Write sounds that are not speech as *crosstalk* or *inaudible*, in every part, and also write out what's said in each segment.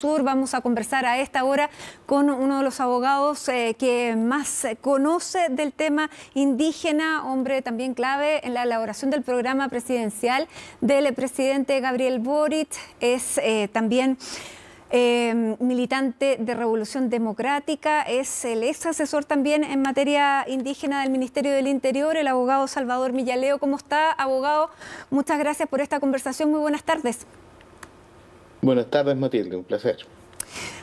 Sur. Vamos a conversar a esta hora con uno de los abogados eh, que más conoce del tema indígena, hombre también clave en la elaboración del programa presidencial del presidente Gabriel Boric. Es eh, también eh, militante de Revolución Democrática, es el ex asesor también en materia indígena del Ministerio del Interior, el abogado Salvador Millaleo. ¿Cómo está, abogado? Muchas gracias por esta conversación. Muy buenas tardes. Buenas tardes, Matilde, un placer.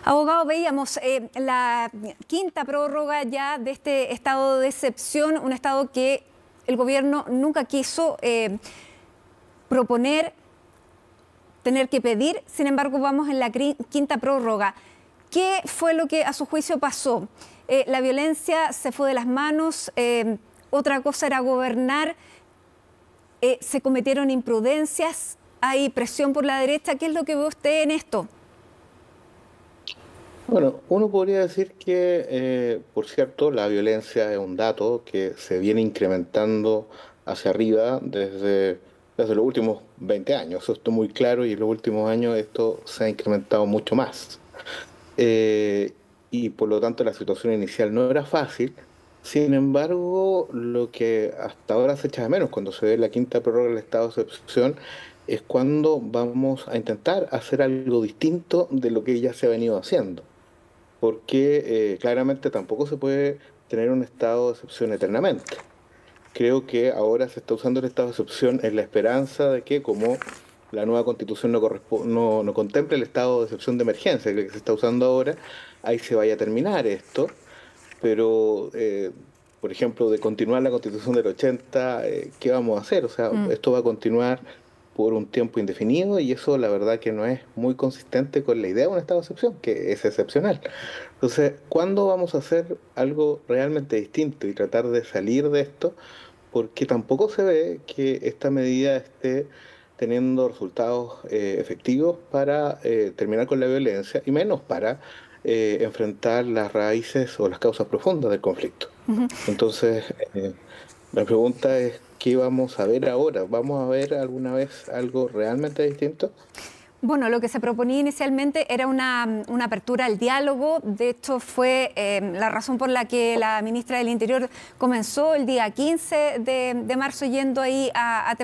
Abogado, veíamos eh, la quinta prórroga ya de este estado de excepción, un estado que el gobierno nunca quiso eh, proponer, tener que pedir, sin embargo vamos en la quinta prórroga. ¿Qué fue lo que a su juicio pasó? Eh, la violencia se fue de las manos, otra cosa era gobernar, se cometieron imprudencias, hay presión por la derecha. ¿Qué es lo que ve usted en esto? Bueno, uno podría decir que, eh, por cierto, la violencia es un dato que se viene incrementando hacia arriba desde, los últimos 20 años. Eso está muy claro y en los últimos años esto se ha incrementado mucho más. Eh, y por lo tanto la situación inicial no era fácil. Sin embargo, lo que hasta ahora se echa de menos cuando se ve la quinta prórroga del estado de excepción es cuando vamos a intentar hacer algo distinto de lo que ya se ha venido haciendo. Porque eh, claramente tampoco se puede tener un estado de excepción eternamente. Creo que ahora se está usando el estado de excepción en la esperanza de que como la nueva constitución no, no, no contemple el estado de excepción de emergencia que se está usando ahora, ahí se vaya a terminar esto. Pero, eh, por ejemplo, de continuar la constitución del 80, eh, ¿qué vamos a hacer? O sea, mm. esto va a continuar por un tiempo indefinido y eso la verdad que no es muy consistente con la idea de un estado de excepción, que es excepcional. Entonces, ¿cuándo vamos a hacer algo realmente distinto y tratar de salir de esto? Porque tampoco se ve que esta medida esté teniendo resultados eh, efectivos para eh, terminar con la violencia y menos para eh, enfrentar las raíces o las causas profundas del conflicto. Entonces, la pregunta es ¿qué vamos a ver ahora? ¿Vamos a ver alguna vez algo realmente distinto? Bueno, lo que se proponía inicialmente era una, apertura al diálogo. De hecho, fue eh, la razón por la que la ministra del Interior comenzó el día 15 de, marzo yendo ahí a, a.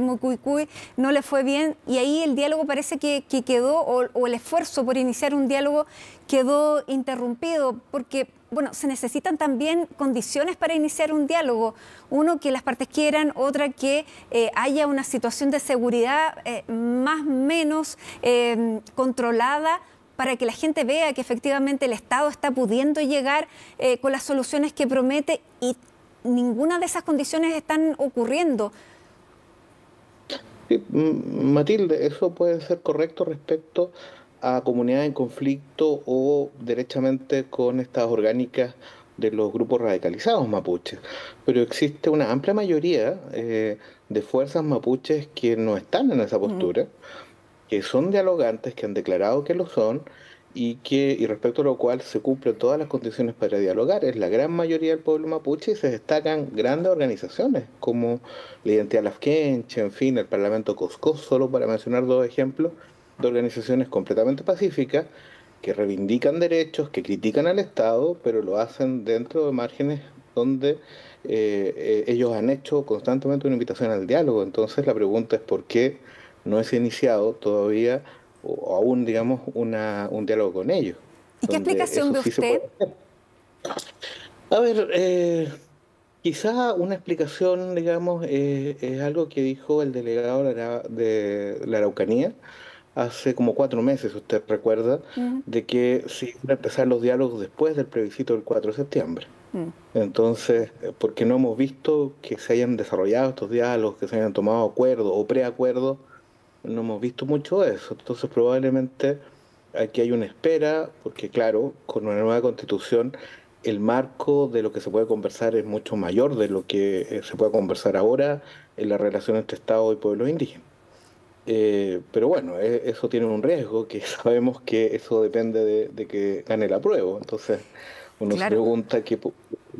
No le fue bien y ahí el diálogo parece que, quedó, o el esfuerzo por iniciar un diálogo quedó interrumpido porque bueno, se necesitan también condiciones para iniciar un diálogo. Uno, que las partes quieran, otra, que eh, haya una situación de seguridad eh, más o menos eh, controlada para que la gente vea que efectivamente el Estado está pudiendo llegar con las soluciones que promete y ninguna de esas condiciones están ocurriendo. Matilde, eso puede ser correcto respecto a comunidades en conflicto o derechamente con estas orgánicas de los grupos radicalizados mapuches. Pero existe una amplia mayoría eh, de fuerzas mapuches que no están en esa postura, que son dialogantes, que han declarado que lo son y que y respecto a lo cual se cumplen todas las condiciones para dialogar. Es la gran mayoría del pueblo mapuche y se destacan grandes organizaciones como la Identidad Lafkenche, en fin, el Parlamento Cosco, solo para mencionar dos ejemplos, de organizaciones completamente pacíficas que reivindican derechos, que critican al Estado, pero lo hacen dentro de márgenes donde eh, eh, ellos han hecho constantemente una invitación al diálogo. Entonces la pregunta es por qué no es iniciado todavía o aún, digamos, una, un diálogo con ellos. ¿Y qué explicación ve usted? A ver, eh, quizá una explicación, digamos, es algo que dijo el delegado de la Araucanía, hace como cuatro meses, usted recuerda, de que se iban a empezar los diálogos después del plebiscito del 4 de septiembre. Mm. Entonces, eh, porque no hemos visto que se hayan desarrollado estos diálogos, que se hayan tomado acuerdos o preacuerdos, no hemos visto mucho de eso. Entonces, probablemente aquí hay una espera, porque claro, con una nueva constitución, el marco de lo que se puede conversar es mucho mayor de lo que eh, se puede conversar ahora en la relación entre Estado y pueblos indígenas. Eh, pero bueno, e, eso tiene un riesgo, que *laughs* sabemos que eso depende de, que gane la prueba. Entonces uno se pregunta qué,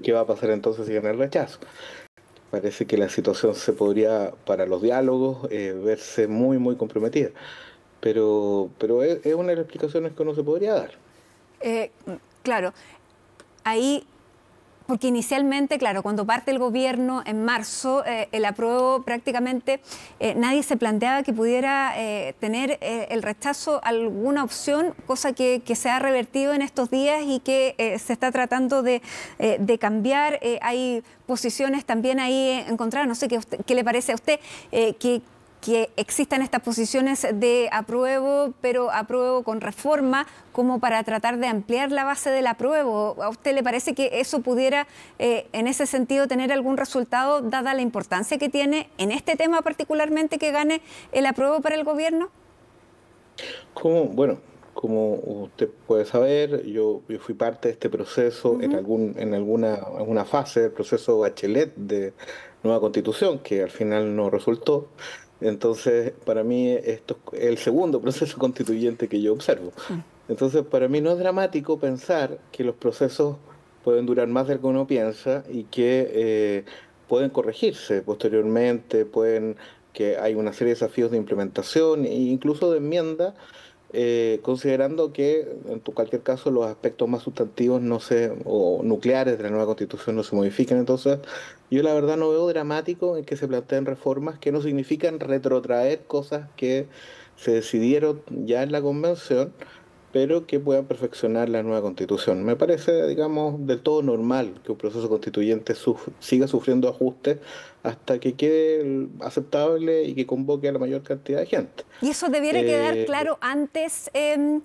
qué va a pasar entonces si gana el rechazo. Parece que la situación se podría, para los diálogos, eh, verse muy, muy comprometida. pero, pero es, una de las explicaciones que uno se podría dar. Eh, claro, ahí porque inicialmente, claro, cuando parte el gobierno en marzo, eh, el apruebo prácticamente eh, nadie se planteaba que pudiera eh, tener el rechazo alguna opción, cosa que, se ha revertido en estos días y que se está tratando de, cambiar. hay posiciones también ahí encontradas, no sé qué, qué le parece a usted, que que existan estas posiciones de apruebo, pero apruebo con reforma, como para tratar de ampliar la base del apruebo. ¿A usted le parece que eso pudiera, eh, en ese sentido, tener algún resultado, dada la importancia que tiene en este tema particularmente que gane el apruebo para el gobierno? Como, bueno, como usted puede saber, yo, yo fui parte de este proceso en, algún, en alguna, alguna fase del proceso Bachelet de nueva constitución, que al final no resultó. Entonces, para mí esto es el segundo *laughs* proceso constituyente que yo observo. Mm. Entonces, para mí no es dramático pensar que los procesos pueden durar más de lo que uno piensa y que eh, pueden corregirse posteriormente, pueden que hay una serie de desafíos de implementación e incluso de enmienda eh, considerando que en cualquier caso los aspectos más sustantivos no se, o nucleares de la nueva constitución no se modifican. Entonces, yo la verdad no veo dramático en que se planteen reformas que no significan retrotraer cosas que se decidieron ya en la convención, pero que puedan perfeccionar la nueva constitución. Me parece, digamos, del todo normal que un proceso constituyente siga sufriendo ajustes hasta que quede aceptable y que convoque a la mayor cantidad de gente. Y eso debiera quedar eh, claro antes em,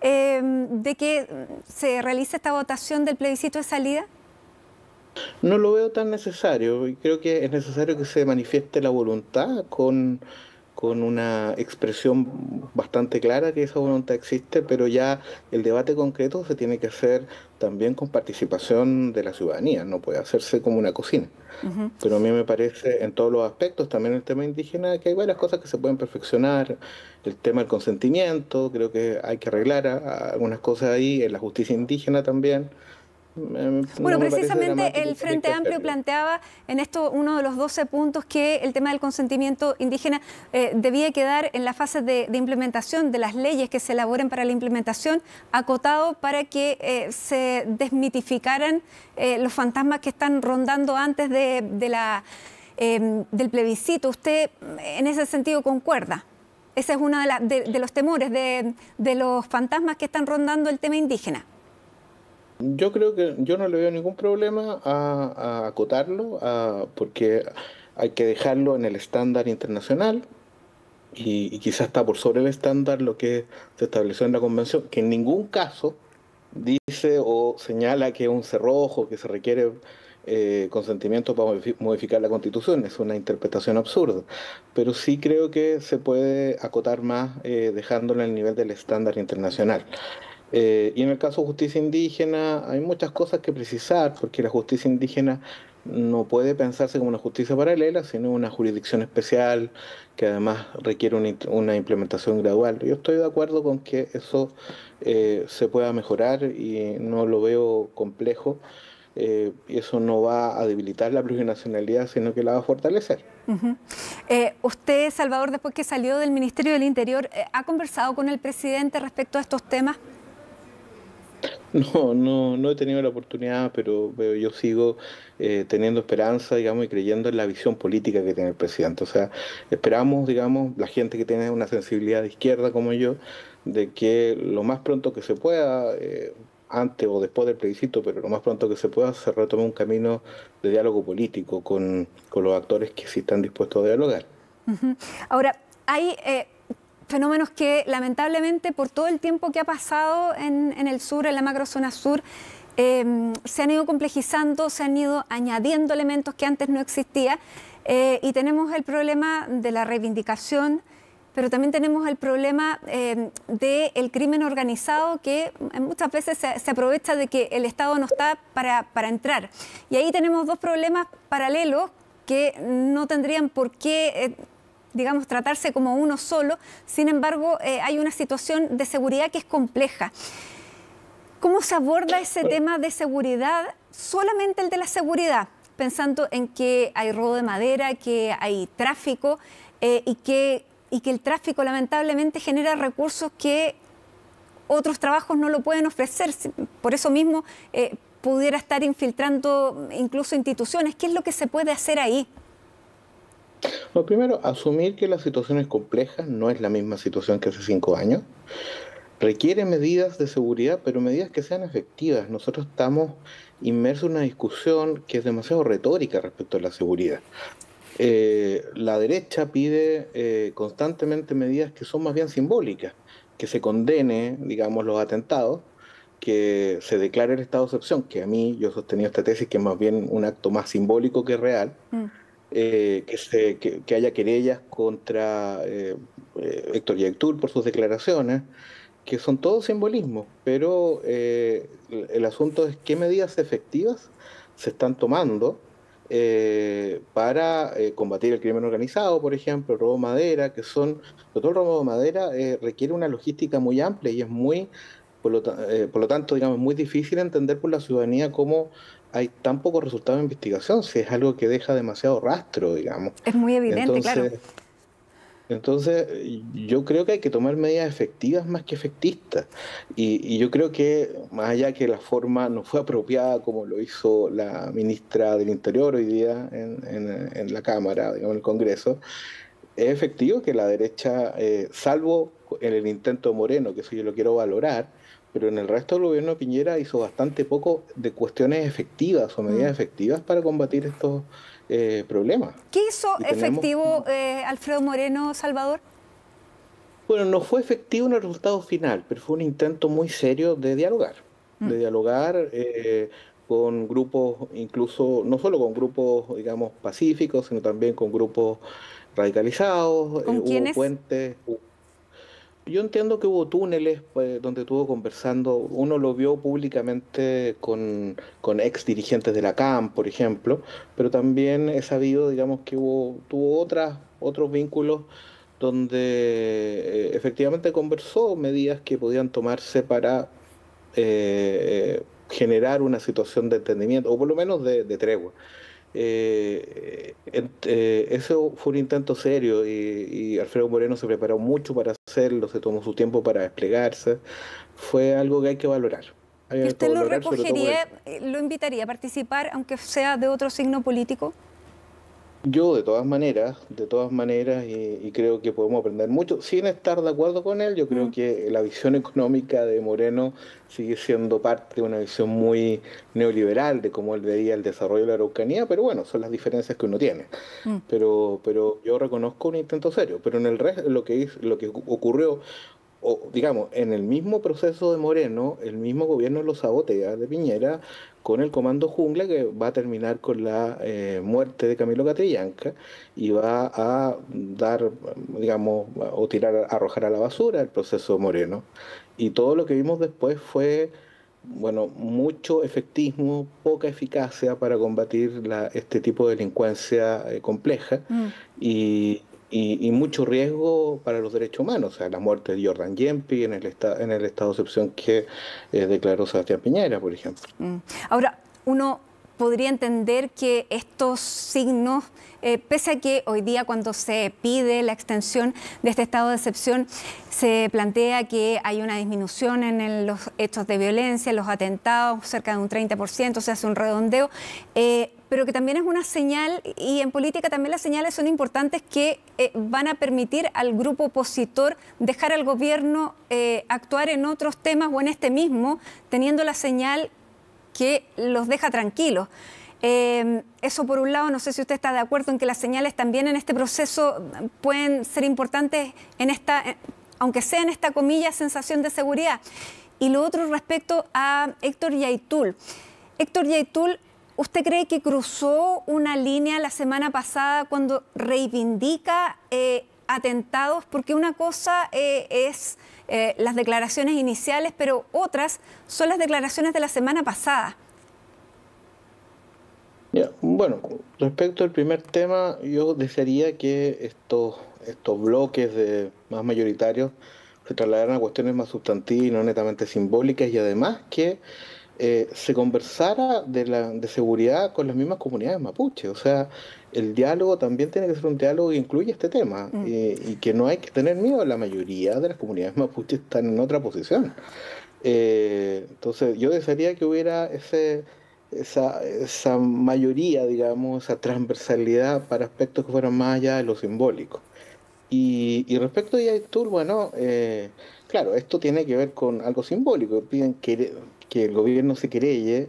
em, de que se realice esta votación del plebiscito de salida. No lo veo tan necesario. Creo que es necesario que se manifieste la voluntad con con una expresión bastante clara que esa voluntad existe, pero ya el debate concreto se tiene que hacer también con participación de la ciudadanía, no puede hacerse como una cocina. Pero a mí me parece en todos los aspectos, también el tema indígena, que hay varias cosas que se pueden perfeccionar, el tema del consentimiento, creo que hay que arreglar algunas cosas ahí, en la justicia indígena también. Bueno, precisamente el Frente Amplio planteaba en esto uno de los 12 puntos que el tema del consentimiento indígena eh, debía quedar en la fase de, implementación de las leyes que se elaboren para la implementación, acotado para que eh, se desmitificaran eh, los fantasmas que están rondando antes de, la, del plebiscito. ¿Usted en ese sentido concuerda? Ese es uno de, de los temores, de los fantasmas que están rondando el tema indígena. Yo creo que yo no le veo ningún problema a, acotarlo, porque hay que dejarlo en el estándar internacional y, quizás está por sobre el estándar lo que se estableció en la convención, que en ningún caso dice o señala que es un cerrojo, que se requiere eh, consentimiento para modificar la constitución, es una interpretación absurda, pero sí creo que se puede acotar más eh, dejándolo en el nivel del estándar internacional. Eh, y en el caso de justicia indígena hay muchas cosas que precisar, porque la justicia indígena no puede pensarse como una justicia paralela, sino una jurisdicción especial que además requiere una, implementación gradual. Yo estoy de acuerdo con que eso eh, se pueda mejorar y no lo veo complejo. Eh, eso no va a debilitar la plurinacionalidad, sino que la va a fortalecer. usted, Salvador, después que salió del Ministerio del Interior, ¿ha conversado con el presidente respecto a estos temas? *laughs* No, no, no he tenido la oportunidad, pero, yo sigo eh, teniendo esperanza, digamos, y creyendo en la visión política que tiene el presidente. O sea, esperamos, digamos, la gente que tiene una sensibilidad de izquierda como yo, de que lo más pronto que se pueda, eh, antes o después del plebiscito, pero lo más pronto que se pueda, se retome un camino de diálogo político con, los actores que sí están dispuestos a dialogar. Ahora, hay eh, fenómenos que lamentablemente por todo el tiempo que ha pasado en, el sur, en la macrozona sur, em, se han ido complejizando, se han ido añadiendo elementos que antes no existían eh, y tenemos el problema de la reivindicación, pero también tenemos el problema em, del crimen organizado que muchas veces se, aprovecha de que el Estado no está para, para entrar. Y ahí tenemos dos problemas paralelos que no tendrían por qué eh, digamos, tratarse como uno solo. Sin embargo, eh, hay una situación de seguridad que es compleja. ¿Cómo se aborda ese tema de seguridad? Solamente el de la seguridad, pensando en que hay robo de madera, que hay tráfico eh, y que y que el tráfico lamentablemente genera recursos que otros trabajos no lo pueden ofrecer. Por eso mismo eh, pudiera estar infiltrando incluso instituciones. ¿Qué es lo que se puede hacer ahí? Lo primero, asumir que la situación es compleja, no es la misma situación que hace cinco años. Requiere medidas de seguridad, pero medidas que sean efectivas. Nosotros estamos inmersos en una discusión que es demasiado retórica respecto a la seguridad. Eh, la derecha pide eh, constantemente medidas que son más bien simbólicas, que se condene, digamos, los atentados, que se declare el estado de excepción, que a mí yo he sostenido esta tesis que es más bien un acto más simbólico que real, mm. Eh, que, se, que, haya querellas contra Héctor Yaitul por sus declaraciones, que son todos simbolismos, pero el, el asunto es qué medidas efectivas se están tomando eh, para eh, combatir el crimen organizado, por ejemplo, el robo de madera, que son, todo el robo de madera eh, requiere una logística muy amplia y es muy, por lo, por lo, tanto, digamos, muy difícil entender por la ciudadanía cómo hay tan pocos resultados de investigación, si es algo que deja demasiado rastro, digamos. Es muy evidente, claro. Entonces, yo creo que hay que tomar medidas efectivas más que efectistas. Y, yo creo que, más allá que la forma no fue apropiada como lo hizo la ministra del Interior hoy día en, la Cámara, digamos, en el Congreso, es efectivo que la derecha, eh, salvo en el intento de Moreno, que eso yo lo quiero valorar, pero en el resto del gobierno de Piñera hizo bastante poco de cuestiones efectivas o medidas mm. efectivas para combatir estos eh, problemas. ¿Qué hizo efectivo eh, Alfredo Moreno Salvador? Bueno, no fue efectivo en el resultado final, pero fue un intento muy serio de dialogar, de mm. dialogar eh, con grupos, incluso no solo con grupos, digamos, pacíficos, sino también con grupos radicalizados, ¿Con hubo puentes, yo entiendo que hubo túneles donde estuvo conversando, uno lo vio públicamente con, ex dirigentes de la CAM, por ejemplo, pero también he sabido, digamos, que hubo, tuvo otras, otros vínculos donde eh, efectivamente conversó medidas que podían tomarse para eh, generar una situación de entendimiento, o por lo menos de tregua. Eh, eh, eso fue un intento serio y, Alfredo Moreno se preparó mucho para hacerlo, se tomó su tiempo para desplegarse. Fue algo que hay que valorar. ¿Y usted lo recogería, eh, lo invitaría a participar, aunque sea de otro signo político? Yo de todas maneras, de todas maneras, y, creo que podemos aprender mucho, sin estar de acuerdo con él, yo creo mm. que la visión económica de Moreno sigue siendo parte de una visión muy neoliberal de cómo él veía el desarrollo de la Araucanía, pero bueno, son las diferencias que uno tiene. Mm. Pero, pero yo reconozco un intento serio, pero en el resto, lo que, lo que ocurrió, o digamos, en el mismo proceso de Moreno, el mismo gobierno lo sabotea de Piñera con el comando jungla que va a terminar con la eh, muerte de Camilo Catrillanca y va a dar, digamos, o tirar, arrojar a la basura el proceso Moreno. Y todo lo que vimos después fue, bueno, mucho efectismo, poca eficacia para combatir la, este tipo de delincuencia eh, compleja mm. y, y, mucho riesgo para los derechos humanos, o sea, la muerte de Jordan Yempi en el, en el estado de excepción que eh, declaró Sebastián Piñera, por ejemplo. Mm. Ahora, uno podría entender que estos signos, eh, pese a que hoy día cuando se pide la extensión de este estado de excepción, se plantea que hay una disminución en los hechos de violencia, los atentados, cerca de un 30%, se hace un redondeo, eh, pero que también es una señal, y en política también las señales son importantes, que eh, van a permitir al grupo opositor dejar al gobierno actuar en otros temas o en este mismo, teniendo la señal que los deja tranquilos. Em, eso por un lado, no sé si usted está de acuerdo en que las señales también en este proceso pueden ser importantes en esta, eh, aunque sea en esta comilla, sensación de seguridad. Y lo otro respecto a Héctor Yaitul. Héctor Yaitul, ¿usted cree que cruzó una línea la semana pasada cuando reivindica eh, atentados? Porque una cosa eh, es eh, las declaraciones iniciales, pero otras son las declaraciones de la semana pasada. bueno, respecto al primer tema, yo desearía que estos, estos bloques de más mayoritarios se trasladaran a cuestiones más sustantivas y no netamente simbólicas y además que eh, se conversara de, la, de seguridad con las mismas comunidades mapuche. O sea, el diálogo también tiene que ser un diálogo que incluye este tema mm. y que no hay que tener miedo. La mayoría de las comunidades mapuche están en otra posición. Eh, entonces, yo desearía que hubiera ese, esa, esa mayoría, digamos, esa transversalidad para aspectos que fueran más allá de lo simbólico. Y, y respecto a Yaitul, bueno, eh, claro, esto tiene que ver con algo simbólico. Piden que que el gobierno se querelle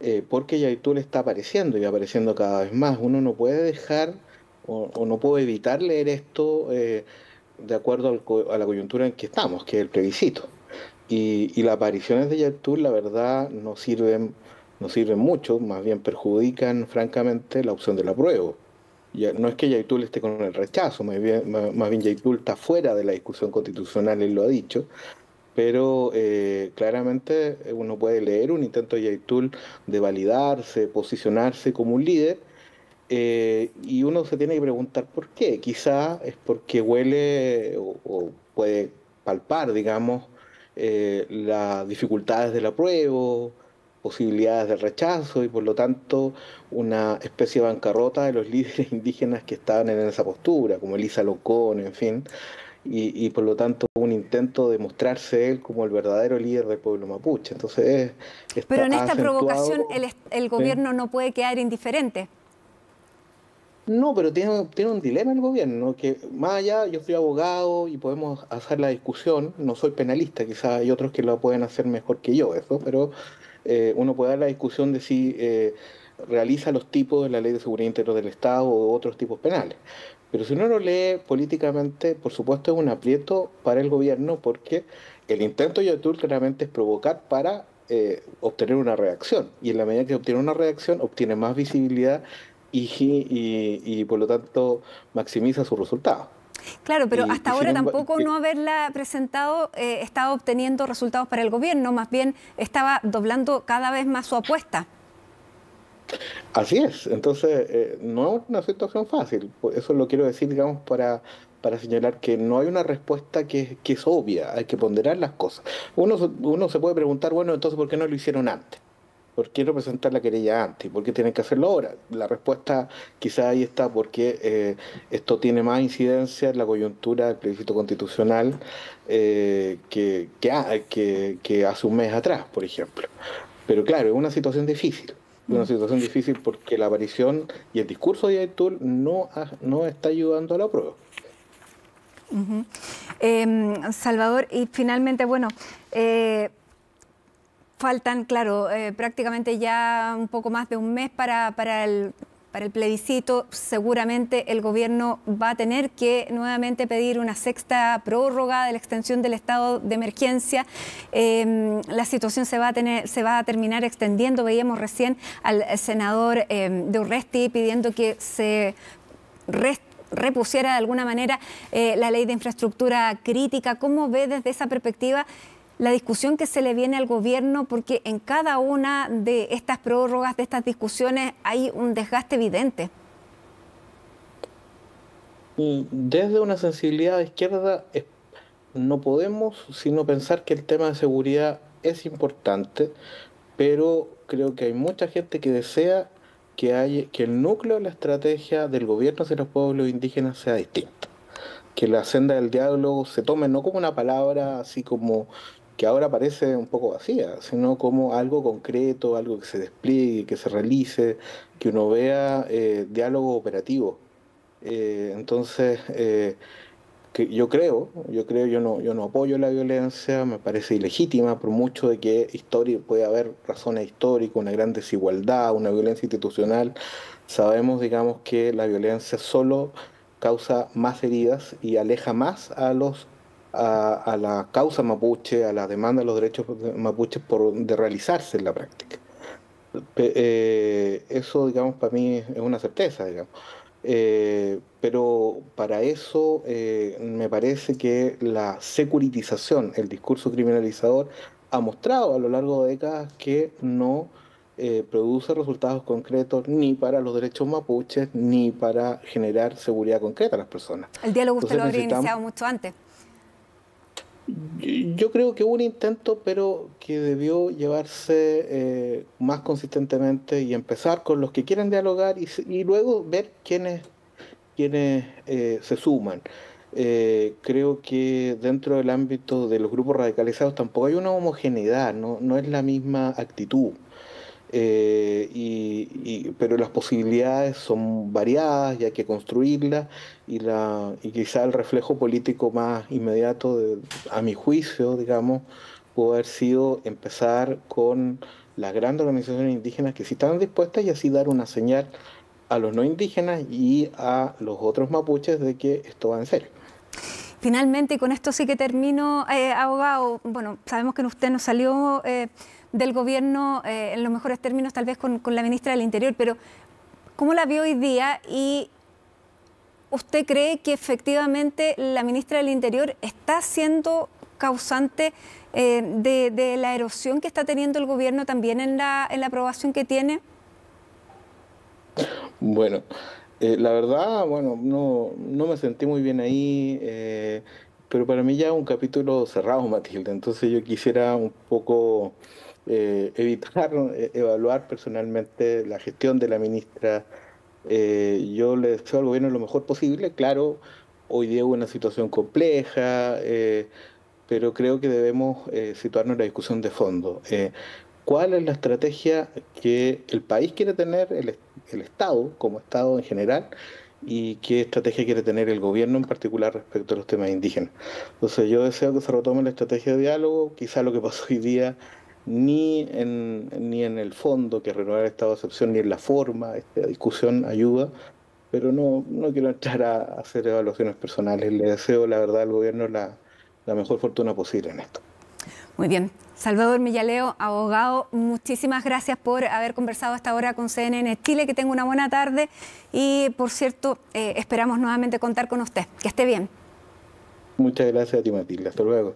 eh, porque Yaitul está apareciendo y apareciendo cada vez más. Uno no puede dejar o, no puede evitar leer esto eh, de acuerdo a la coyuntura en que estamos, que es el plebiscito. Y, las apariciones de Yaitul, la verdad, no sirven, no sirven mucho, más bien perjudican francamente la opción del apruebo. Ya, no es que Yaitul esté con el rechazo, más bien, más bien Yaitul está fuera de la discusión constitucional, él lo ha dicho, pero eh, claramente uno puede leer un intento de Yaitul de validarse, posicionarse como un líder, eh, y uno se tiene que preguntar por qué. Quizá es porque huele o, puede palpar, digamos, eh, las dificultades del apruebo, posibilidades de rechazo y por lo tanto una especie de bancarrota de los *laughs* líderes indígenas que estaban en esa postura, como Elisa Locón, en fin y, por lo tanto un intento de mostrarse él como el verdadero líder del pueblo mapuche. Entonces, Pero en esta provocación el, el gobierno no puede quedar indiferente. No, pero tiene, tiene un dilema el gobierno, que más allá, yo soy abogado y podemos hacer la discusión, no soy penalista, quizás hay otros que lo pueden hacer mejor que yo, eso, pero eh, uno puede dar la discusión de si eh, realiza los tipos de la ley de seguridad interior del Estado o otros tipos penales. Pero si uno lo lee políticamente, por supuesto es un aprieto para el gobierno porque el intento de Yatul claramente es provocar para eh, obtener una reacción. Y en la medida que obtiene una reacción, obtiene más visibilidad y, y, por lo tanto maximiza sus resultados. Claro, pero hasta ahora tampoco no haberla presentado eh, estaba obteniendo resultados para el gobierno, más bien estaba doblando cada vez más su apuesta. Así es, entonces eh, no es una situación fácil, eso lo quiero decir, digamos, para, para señalar que no hay una respuesta que, que es obvia, hay que ponderar las cosas. Uno, uno se puede preguntar, bueno, entonces, ¿por qué no lo hicieron antes? ¿Por qué no presentar la querella antes? ¿Por qué tienen que hacerlo ahora? La respuesta quizá ahí está porque eh, esto tiene más incidencia en la coyuntura del plebiscito constitucional eh, que, que, que, que hace un mes atrás, por ejemplo. Pero claro, es una situación difícil una situación difícil porque la aparición y el discurso de Aitul no, no está ayudando a la prueba. Em, Salvador, y finalmente, bueno, eh, faltan, claro, eh, prácticamente ya un poco más de un mes para, para el para el plebiscito, seguramente el gobierno va a tener que nuevamente pedir una sexta prórroga de la extensión del estado de emergencia. Em, la situación se va, a terminar extendiendo. Veíamos recién al senador em, de Urresti pidiendo que se repusiera de alguna manera eh, la ley de infraestructura crítica. ¿Cómo ve desde esa perspectiva? La discusión que se le viene al gobierno, porque en cada una de estas prórrogas, de estas discusiones, hay un desgaste evidente. Desde una sensibilidad de izquierda no podemos sino pensar que el tema de seguridad es importante, pero creo que hay mucha gente que desea que, que el núcleo de la estrategia del gobierno hacia los pueblos indígenas sea distinto. Que la senda del diálogo se tome no como una palabra así como que ahora parece un poco vacía, sino como algo concreto, algo que se despliegue, que se realice, que uno vea eh, diálogo operativo. Eh, entonces, eh, yo creo, yo creo, yo no, yo no apoyo la violencia, me parece ilegítima, por mucho de que historia, puede haber razones históricas, una gran desigualdad, una violencia institucional. Sabemos, digamos, que la violencia solo causa más heridas y aleja más a los a, la causa mapuche, a la demanda de los derechos mapuches por, de realizarse en la práctica. Eh, eso, digamos, para mí es una certeza, digamos. Eh, pero para eso eh, me parece que la securitización, el discurso criminalizador, ha mostrado a lo largo de décadas que no produce resultados concretos ni para los derechos mapuches ni para generar seguridad concreta a las personas. El diálogo usted lo habría iniciado mucho antes. Yo creo que hubo un intento, pero que debió llevarse eh, más consistentemente y empezar con los que quieren dialogar y, luego ver quiénes, quiénes eh, se suman. Eh, creo que dentro del ámbito de los grupos radicalizados tampoco hay una homogeneidad, no, no es la misma actitud. Eh, y, pero las posibilidades son variadas y hay que construirlas y, la, y quizá el reflejo político más inmediato, a mi juicio, digamos, pudo haber sido empezar con las grandes organizaciones indígenas que sí estaban dispuestas y así dar una señal a los no indígenas y a los otros mapuches de que esto va en serio. Finalmente, y con esto sí que termino, eh, abogado, bueno, sabemos que usted nos salió... Eh, del gobierno, eh, en los mejores términos tal vez con, la ministra del Interior, pero ¿cómo la vio hoy día y usted cree que efectivamente la ministra del Interior está siendo causante eh, de, la erosión que está teniendo el gobierno también en la, en la aprobación que tiene? Bueno, eh, la verdad, bueno, no, no, me sentí muy bien ahí, pero para mí ya es un capítulo cerrado, Matilde, entonces yo quisiera un poco eh, evitar eh, evaluar personalmente la gestión de la ministra. Eh, yo le deseo al gobierno lo mejor posible. Claro, hoy día hubo una situación compleja, pero creo que debemos situarnos en la discusión de fondo. ¿Cuál es la estrategia que el país quiere tener, el, el Estado como Estado en general? y qué estrategia quiere tener el gobierno en particular respecto a los temas indígenas. Entonces yo deseo que se retome la estrategia de diálogo, quizá lo que pasó hoy día ni en, ni en el fondo, que renovar el estado de excepción, ni en la forma, esta discusión ayuda, pero no, no quiero entrar a, hacer evaluaciones personales. Le deseo, la verdad, al gobierno la, la mejor fortuna posible en esto. Muy bien. Salvador Millaleo, abogado, muchísimas gracias por haber conversado hasta ahora con CNN Chile. Que tenga una buena tarde y, por cierto, eh, esperamos nuevamente contar con usted. Que esté bien. Muchas gracias a ti, Matilde. Hasta luego.